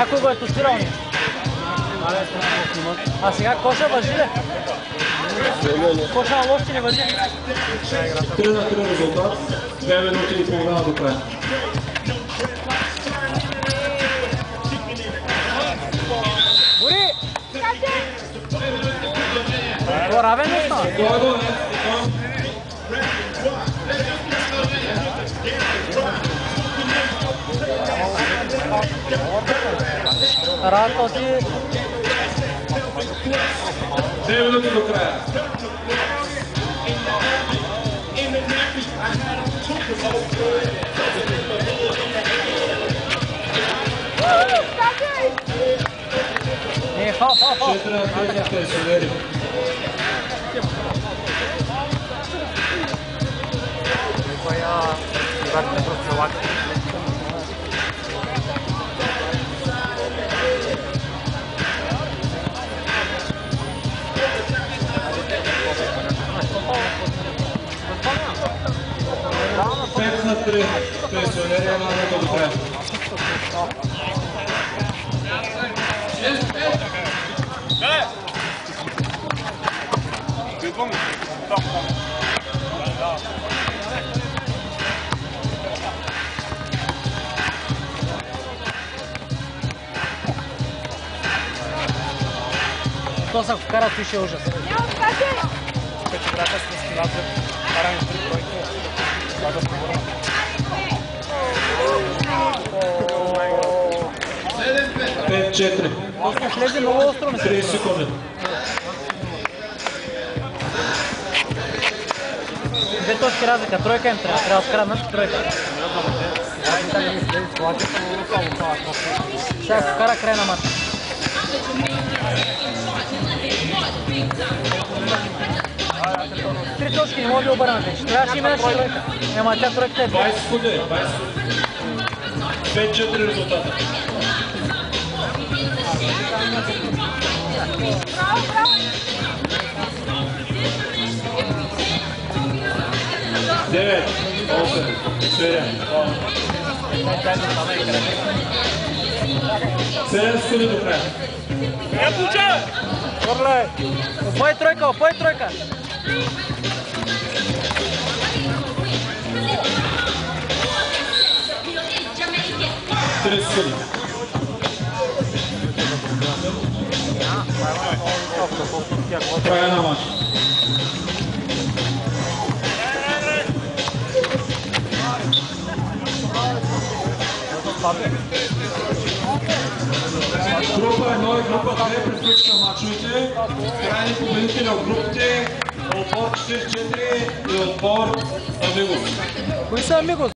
някой го е тостирал ни. А сега коша въжи ли? Коша на лоши не въжи. 3 на 3 резултат. 2 минути и половина до края. Бори! Това равен ли става? रात होती Nee, ga, ga, ga. Zit er een aandacht tussen, weet ik. Tvoja, jak to prostě metry, to jest Oleria na tego butrę. Косов в каратуше ужас. Я уходи! Хочу брата с 16 лазер, оранжевый тройку, ладно, 4. 30 секунди. Две точки разлика. Тройка им трябва. Трябва да скраднат тройка. Сега се кара край на мата. Три точки не мога да обърна вече. Трябваше и минаше тройка. Ема тя тройката е. 20 секунди. 20 секунди. 5-4 резултата. Девет, осем, седем, седем секунди до края. Орле! Опой тройка, опой тройка! Три секунди. Края на матч. Група 1 и група 2 приключиха мачовете. Крайни победители от групите отбор 44 и отбор Амигос. Кои са амигос?